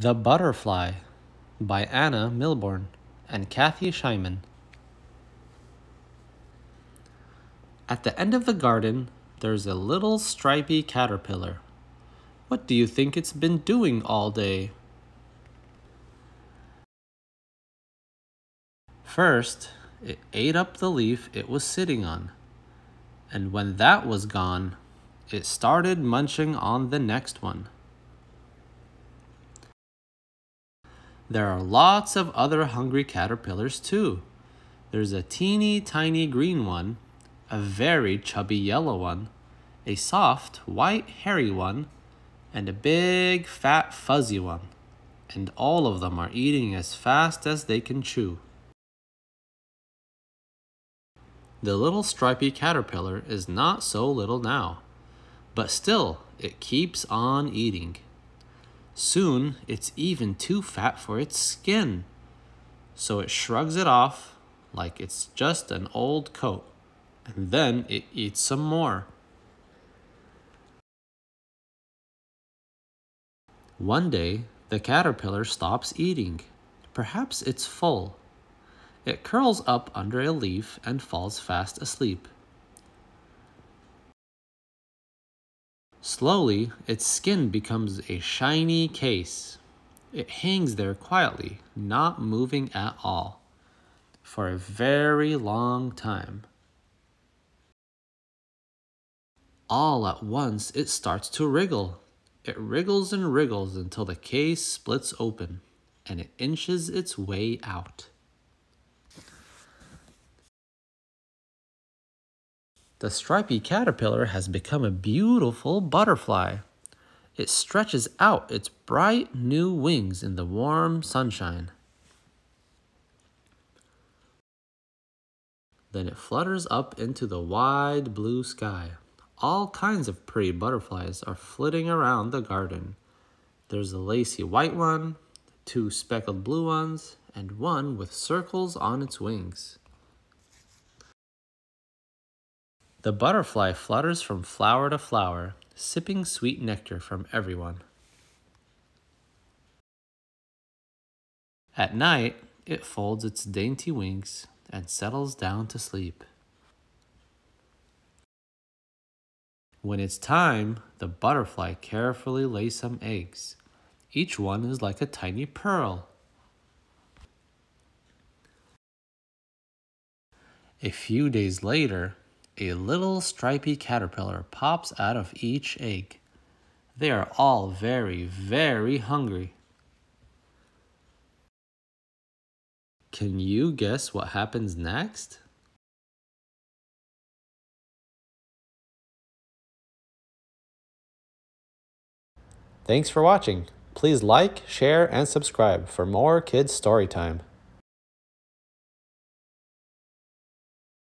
The Butterfly by Anna Milbourne and Cathy Shimmen. At the end of the garden, there's a little stripy caterpillar. What do you think it's been doing all day? First, it ate up the leaf it was sitting on, and when that was gone, it started munching on the next one. There are lots of other hungry caterpillars too. There's a teeny tiny green one, a very chubby yellow one, a soft white hairy one, and a big fat fuzzy one. And all of them are eating as fast as they can chew. The little stripy caterpillar is not so little now, but still it keeps on eating. Soon it's even too fat for its skin. So it shrugs it off like it's just an old coat. And then it eats some more. One day, the caterpillar stops eating. Perhaps it's full. It curls up under a leaf and falls fast asleep. Slowly, its skin becomes a shiny case. It hangs there quietly, not moving at all, for a very long time. All at once, it starts to wriggle. It wriggles and wriggles until the case splits open and it inches its way out. The stripy caterpillar has become a beautiful butterfly. It stretches out its bright new wings in the warm sunshine. Then it flutters up into the wide blue sky. All kinds of pretty butterflies are flitting around the garden. There's a lacy white one, two speckled blue ones, and one with circles on its wings. The butterfly flutters from flower to flower, sipping sweet nectar from everyone. At night, it folds its dainty wings and settles down to sleep. When it's time, the butterfly carefully lays some eggs. Each one is like a tiny pearl. A few days later, a little stripy caterpillar pops out of each egg. They are all very, very hungry. Can you guess what happens next? Thanks for watching. Please like, share, and subscribe for more kids' story time.